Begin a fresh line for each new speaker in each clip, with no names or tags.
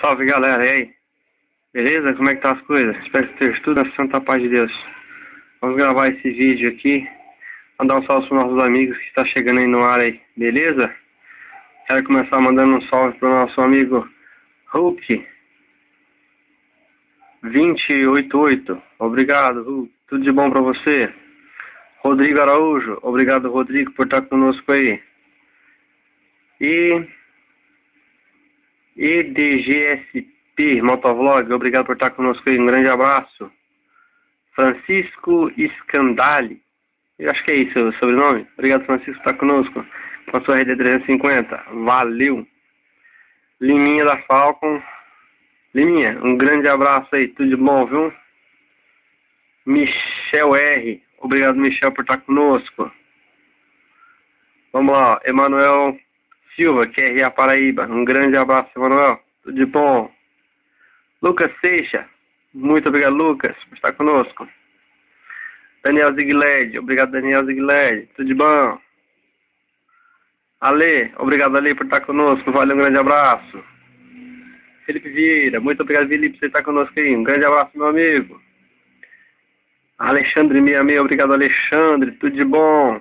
Salve galera, e aí? Beleza? Como é que tá as coisas? Espero que esteja tudo na santa paz de Deus. Vamos gravar esse vídeo aqui. Mandar um salve para nossos amigos que está chegando aí no ar aí, beleza? Quero começar mandando um salve para o nosso amigo Hulk 288. Obrigado, Hulk. Tudo de bom para você. Rodrigo Araújo. Obrigado, Rodrigo, por estar conosco aí. E EDGSP Motovlog, obrigado por estar conosco aí, um grande abraço. Francisco Scandali, eu acho que é isso o sobrenome. Obrigado, Francisco, por estar conosco com a sua rede 350. Valeu. Liminha da Falcon. Liminha, um grande abraço aí, tudo de bom, viu? Michel R. Obrigado, Michel, por estar conosco. Vamos lá, Emanuel Silva, que é a Paraíba. Um grande abraço, Emanuel. Tudo de bom. Lucas Seixa. Muito obrigado, Lucas, por estar conosco. Daniel Zigled. Obrigado, Daniel Zigled. Tudo de bom. Ale. Obrigado, Ale, por estar conosco. Valeu, um grande abraço. Felipe Vieira. Muito obrigado, Felipe, por estar conosco aí. Um grande abraço, meu amigo. Alexandre 66. Obrigado, Alexandre. Tudo de bom.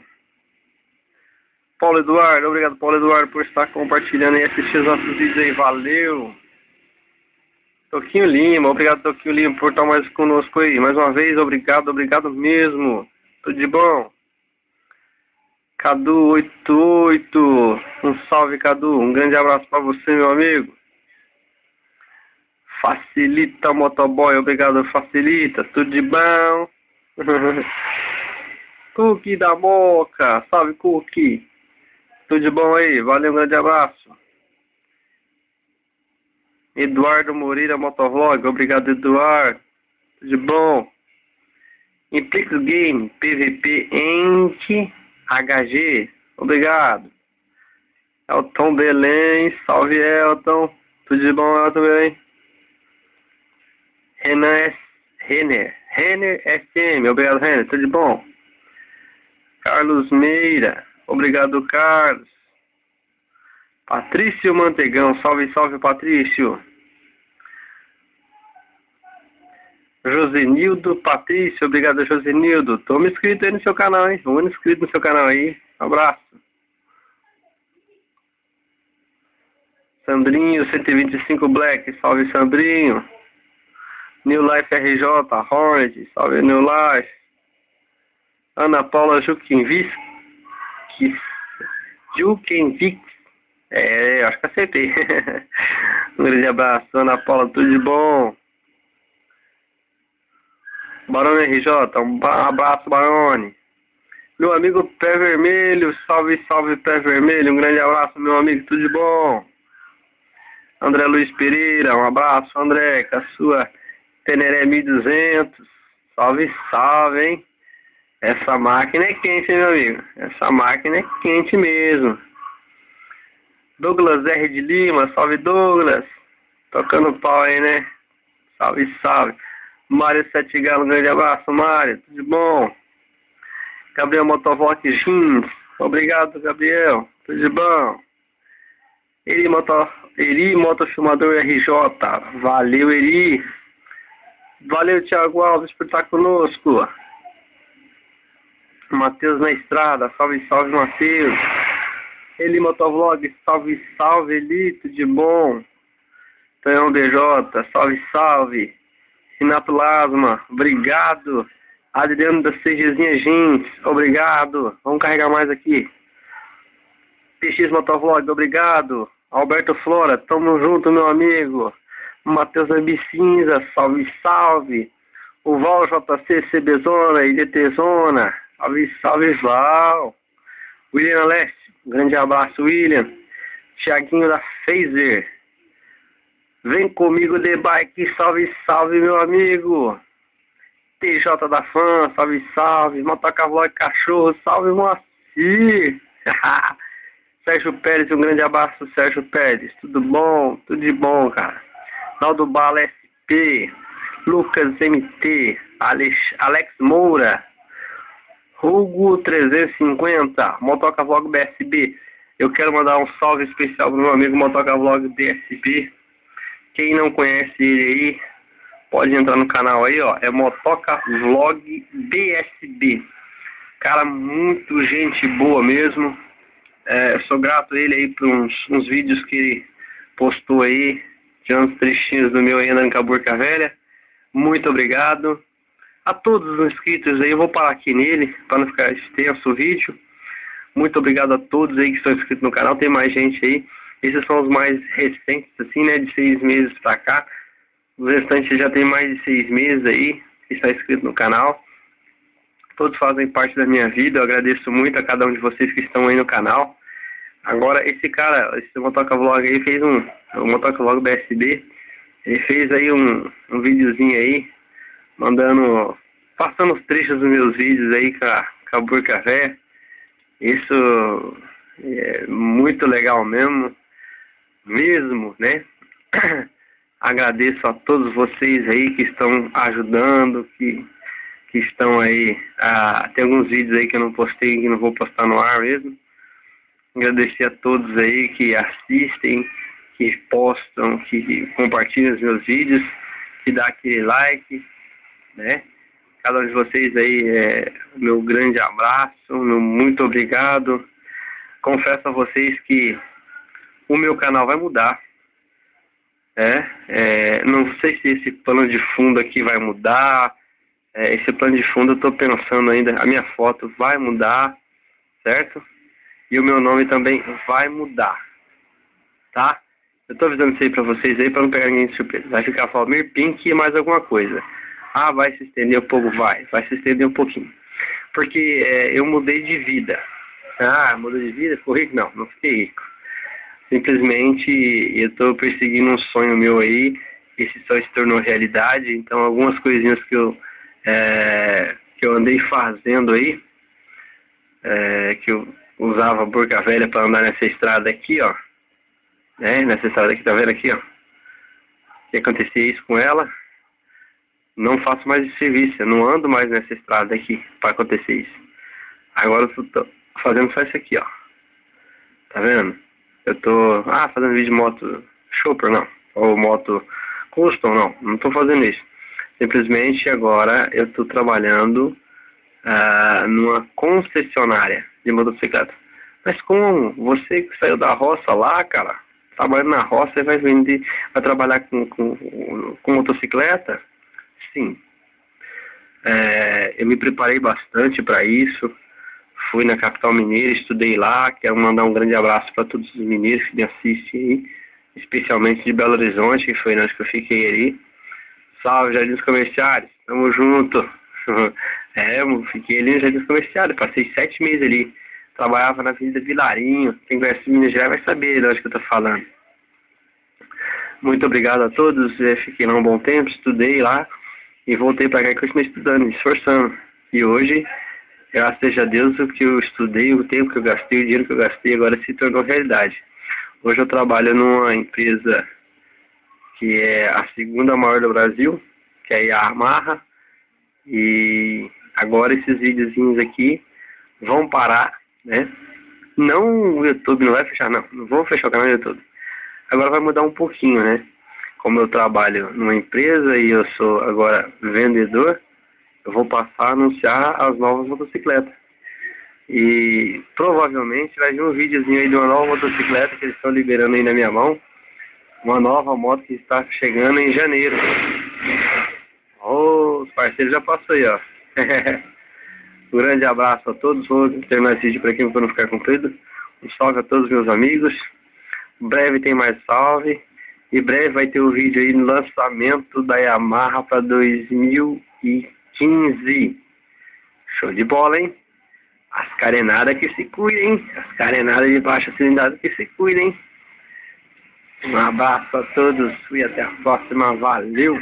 Paulo Eduardo, obrigado Paulo Eduardo por estar compartilhando e assistir os nossos vídeos aí, valeu! Toquinho Lima, obrigado Toquinho Lima por estar mais conosco aí, mais uma vez, obrigado, obrigado mesmo, tudo de bom? Cadu 88, um salve Cadu, um grande abraço para você meu amigo. Facilita Motoboy, obrigado Facilita, tudo de bom? Cookie da Moca, salve Cookie. Tudo de bom aí? Valeu, um grande abraço. Eduardo Moreira Motovlog, obrigado Eduardo. Tudo de bom. Implix Game, PVP Ent HG, obrigado. Elton Belém, salve Elton. Tudo de bom, Elton Belém. Renan S. Renner, Renner SM, obrigado Renner, tudo de bom. Carlos Meira, Obrigado, Carlos. Patrício Mantegão, salve, salve, Patrício. Josenildo Patrício, obrigado, Josenildo. Toma inscrito aí no seu canal, hein? Vamos inscrito no seu canal aí. Um abraço. Sandrinho, 125 Black, salve Sandrinho. New Life RJ, Hornet, salve New Life. Ana Paula Juquinvisco. Jukenvix. É, acho que acertei. um grande abraço, Ana Paula, tudo de bom. Barone RJ, um abraço, Barone. Meu amigo Pé Vermelho, salve, salve Pé Vermelho, um grande abraço, meu amigo, tudo de bom. André Luiz Pereira, um abraço, André, com a sua Teneré 1200. Salve, salve, hein? Essa máquina é quente, meu amigo. Essa máquina é quente mesmo. Douglas R de Lima, salve Douglas. Tocando pau aí, né? Salve, salve. Mário Sete Galo, grande abraço, Mário. Tudo bom? Gabriel Motovlog Jeans. Obrigado, Gabriel. Tudo de bom? Eri, Moto, Eri Motofilmador RJ. Valeu, Eri. Valeu, Thiago Alves, por estar conosco. Matheus na estrada, salve, salve Matheus. Eli Motovlog, salve, salve Elito de bom. Tonhão BJ, salve, salve. Renato Lasma, obrigado. Adriano da CGzinha Jeans, obrigado. Vamos carregar mais aqui. PX Motovlog, obrigado. Alberto Flora, tamo junto, meu amigo. Matheus Ambicinza, salve, salve. O Val JC CB Zona, Zona. Salve, salve, Val. William Leste, um grande abraço, William. Tiaguinho da Phaser. Vem comigo de bike, salve, salve, meu amigo. TJ da Fã, salve, salve. Motoca Vlog Cachorro, salve, Moacir. Sérgio Pérez, um grande abraço, Sérgio Pérez. Tudo bom? Tudo de bom, cara. Naldo Bala SP. Lucas MT. Alex, Alex Moura. Hugo 350, Motoca Vlog BSB. Eu quero mandar um salve especial pro meu amigo Motoca Vlog BSB, Quem não conhece ele aí, pode entrar no canal aí, ó. É Motoca Vlog BSB. Cara, muito gente boa mesmo. É, sou grato a ele aí por uns, uns vídeos que ele postou aí, de uns trechinhos do meu aí andando com a burca velha. Muito obrigado. A todos os inscritos aí, eu vou parar aqui nele, para não ficar extenso o vídeo. Muito obrigado a todos aí que estão inscritos no canal, tem mais gente aí. Esses são os mais recentes, assim, né, de seis meses pra cá. Os restantes já tem mais de seis meses aí, que está inscrito no canal. Todos fazem parte da minha vida, eu agradeço muito a cada um de vocês que estão aí no canal. Agora, esse cara, esse Motoca Vlog aí fez um, o Motoca Vlog BSB, ele fez aí um, um videozinho aí, mandando, passando os trechos dos meus vídeos aí com a, com a Burca. Isso é muito legal mesmo, mesmo, né? Agradeço a todos vocês aí que estão ajudando, que, que estão aí, tem alguns vídeos aí que eu não postei, que não vou postar no ar mesmo Agradecer a todos aí que assistem, que postam, que compartilham os meus vídeos, que dá aquele like, né? Cada um de vocês aí, é, meu grande abraço, meu muito obrigado. Confesso a vocês que o meu canal vai mudar. É, é, não sei se esse plano de fundo aqui vai mudar. É, esse plano de fundo eu estou pensando ainda. A minha foto vai mudar, certo? E o meu nome também vai mudar. Tá? Eu tô avisando isso aí pra vocês aí pra não pegar ninguém de surpresa. Vai ficar Valmir Pink e mais alguma coisa. Ah, vai se estender um pouco? Vai. Vai se estender um pouquinho. Porque é, eu mudei de vida. Ah, mudou de vida? Ficou rico? Não, não fiquei rico. Simplesmente eu tô perseguindo um sonho meu aí. Esse sonho se tornou realidade. Então algumas coisinhas que eu, é, que eu andei fazendo aí, é, que eu usava burca velha para andar nessa estrada aqui, ó. Né? Nessa estrada aqui, tá vendo aqui, ó. Que acontecia isso com ela. Não faço mais serviço, eu não ando mais nessa estrada aqui para acontecer isso. Agora eu tô fazendo só isso aqui, ó. Tá vendo? Eu tô, ah, fazendo vídeo de moto Chopper, não. Ou moto Custom, não. Não tô fazendo isso. Simplesmente agora eu tô trabalhando uh, numa concessionária de motocicleta. Mas como? Você que saiu da roça lá, cara, trabalhando na roça e vai vender, vai trabalhar com, com, com motocicleta? Sim. É, eu me preparei bastante para isso. Fui na capital mineira, estudei lá. Quero mandar um grande abraço para todos os mineiros que me assistem aí, especialmente de Belo Horizonte, que foi onde eu fiquei ali. Salve, Jardins Comerciais, tamo junto. É, eu fiquei ali no Jardim Comercial, passei sete meses ali. Trabalhava na Avenida Vilarinho. Quem conhece Minas Gerais vai saber de onde que eu tô falando. Muito obrigado a todos. Fiquei lá um bom tempo, estudei lá e voltei para cá e continuei estudando, me esforçando. E hoje, graças a Deus, o que eu estudei, o tempo que eu gastei, o dinheiro que eu gastei, agora se tornou realidade. Hoje eu trabalho numa empresa que é a segunda maior do Brasil, que é a Amarra. E agora esses videozinhos aqui vão parar, né? Não o YouTube não vai fechar, não. Não vou fechar o canal do YouTube. Agora vai mudar um pouquinho, né? Como eu trabalho numa empresa e eu sou agora vendedor, eu vou passar a anunciar as novas motocicletas. E provavelmente vai vir um videozinho aí de uma nova motocicleta que eles estão liberando aí na minha mão. Uma nova moto que está chegando em janeiro. Oh, os parceiros já passou aí, ó. um grande abraço a todos. Vou terminar esse vídeo por aqui para não ficar comprido. Um salve a todos os meus amigos. Breve tem mais salve. E breve vai ter um vídeo aí no lançamento da Yamaha para 2015. Show de bola, hein? As carenadas que se cuidem. As carenadas de baixa cilindrada que se cuidem. Um abraço a todos e até a próxima. Valeu!